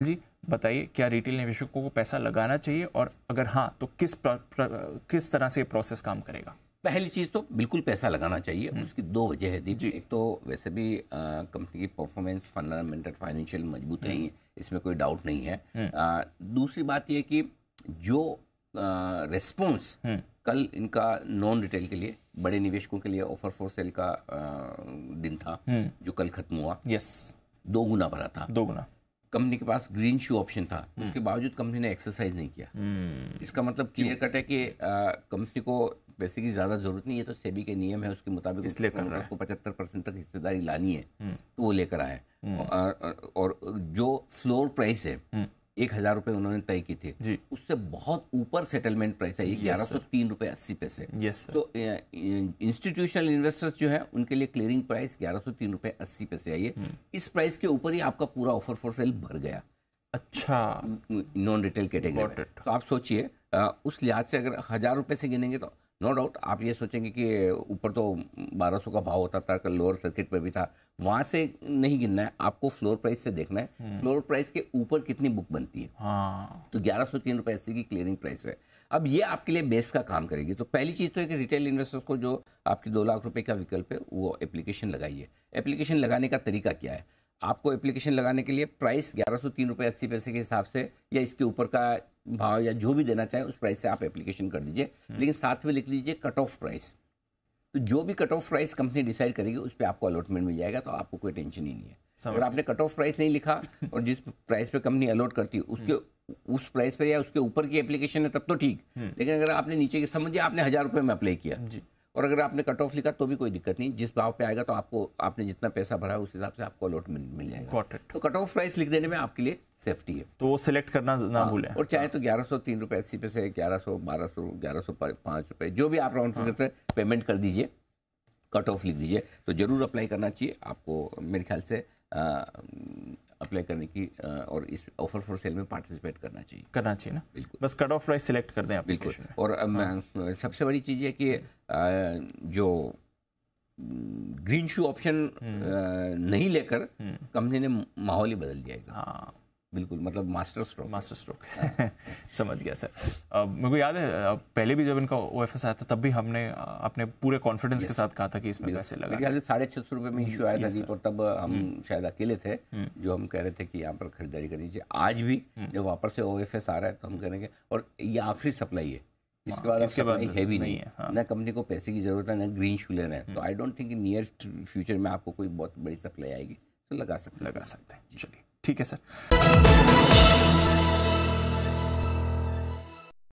जी बताइए क्या रिटेल निवेशकों को पैसा लगाना चाहिए? और अगर हाँ तो किस प्र, प्र, किस तरह से प्रोसेस काम करेगा? पहली चीज़ तो बिल्कुल पैसा लगाना चाहिए। उसकी दो वजह है दीप। एक तो वैसे भी कंपनी की परफॉर्मेंस फंडामेंटल फाइनेंशियल मज़बूत नहीं है। इसमें कोई डाउट नहीं है। आ, दूसरी बात यह कि जो रिस्पॉन्स कल इनका नॉन रिटेल के लिए बड़े निवेशकों के लिए ऑफ़र फॉर सेल का आ, दिन था जो कल खत्म हुआ। यस दो गुना भरा था। दो गुना कंपनी के पास ग्रीन शू ऑप्शन था हम्म। उसके बावजूद कंपनी ने एक्सरसाइज नहीं किया हम्म। इसका मतलब क्लियर कट है कि कंपनी को पैसे की ज़्यादा ज़रूरत नहीं है तो सेबी के नियम है उसके मुताबिक इसलिए कर उसको पचहत्तर परसेंट तक हिस्सेदारी लानी है हम्म। तो वो लेकर आए और, और जो फ्लोर प्राइस है एक हज़ार रुपए उन्होंने तय की थी। उससे बहुत ऊपर सेटलमेंट प्राइस है ग्यारह सौ तीन रुपए अस्सी पैसे। तो इंस्टीट्यूशनल इन्वेस्टर्स जो है उनके लिए क्लियरिंग प्राइस ग्यारह सौ तीन रुपए अस्सी पैसे आई है। इस प्राइस के ऊपर ही आपका पूरा ऑफ़र फॉर सेल भर गया। अच्छा। नॉन रिटेल कैटेगरी तो आप सोचिए उस लिहाज से अगर हज़ार रुपए से गिनेंगे तो नो डाउट आप ये सोचेंगे कि ऊपर तो 1200 का भाव होता था कल लोअर सर्किट पर भी था। वहाँ से नहीं गिनना है आपको फ्लोर प्राइस से देखना है। फ्लोर हम्म। प्राइस के ऊपर कितनी बुक बनती है? हाँ। तो ग्यारह सौ तीन रुपए अस्सी की क्लियरिंग प्राइस है। अब ये आपके लिए बेस का काम करेगी। तो पहली चीज़ तो है कि रिटेल इन्वेस्टर्स को जो आपकी दो लाख रुपए का विकल्प है वो एप्लीकेशन लगाइए। एप्लीकेशन लगाने का तरीका क्या है? आपको एप्लीकेशन लगाने के लिए प्राइस ग्यारह सौ तीन रुपये अस्सी पैसे के हिसाब से या इसके ऊपर का भाव या जो भी देना चाहे उस प्राइस से आप एप्लीकेशन कर दीजिए। हम्म। लेकिन साथ में लिख लीजिए कट ऑफ़ प्राइस तो जो भी cut off price company decide करेगी उस पर आपको अलॉटमेंट मिल जाएगा तो आपको कोई टेंशन ही नहीं है। अगर आपने कट ऑफ़ प्राइस नहीं लिखा और जिस प्राइस पे कंपनी अलॉट करती है उसके हम्म। उस प्राइस पर या उसके ऊपर की एप्लीकेशन है तब तो ठीक। हम्म। लेकिन अगर आपने नीचे की समझिए आपने हज़ार रुपये में अप्लाई किया। और अगर आपने कट ऑफ़ लिखा तो भी कोई दिक्कत नहीं। जिस भाव पे आएगा तो आपको आपने जितना पैसा भरा है उस हिसाब से आपको अलॉट मिल जाएगा। तो कट ऑफ़ प्राइस लिख देने में आपके लिए सेफ्टी है। तो वो सिलेक्ट करना ना हाँ, भूलें। और चाहे तो ग्यारह सौ तीन रुपये अस्सी पैसे ग्यारह सौ बारह सौ ग्यारह सौ पाँच रुपये जो भी आप राउंड फिगर से पेमेंट कर दीजिए कट ऑफ़ लिख दीजिए। तो ज़रूर अप्लाई करना चाहिए। आपको मेरे ख्याल से अप्लाई करने की और इस ऑफ़र फॉर सेल में पार्टिसिपेट करना चाहिए। करना चाहिए ना? बिल्कुल। बस कट ऑफ़ प्राइस सिलेक्ट कर दें बिल्कुल। और हाँ। सबसे बड़ी चीज़ है कि जो ग्रीन शू ऑप्शन नहीं लेकर हम्म। कंपनी ने माहौल ही बदल दिया हाँ। बिल्कुल मतलब मास्टर स्ट्रोक मास्टर स्ट्रोक समझ गया सर मेरे को याद है पहले भी जब इनका ओएफएस आया था तब भी हमने अपने पूरे कॉन्फिडेंस के साथ कहा था कि इसमें पैसे लगा साढ़े छह सौ रुपये में इशू आया था और तब हम हम्म। शायद अकेले थे हम्म। जो हम कह रहे थे कि यहाँ पर खरीदारी करनी चाहिए। आज भी हम्म। जब वापस से ओएफएस आ रहा है तो हम कह रहे हैं और ये आखिरी सप्लाई है। इसके बाद इसके बाद हैवी नहीं है हाँ। ना कंपनी को पैसे की ज़रूरत है ना ग्रीन शू ले रहे हैं। तो I don't think near future में आपको कोई बहुत बड़ी सप्लाई आएगी। तो लगा सकते लगा सकते हैं। चलिए। ठीक है सर।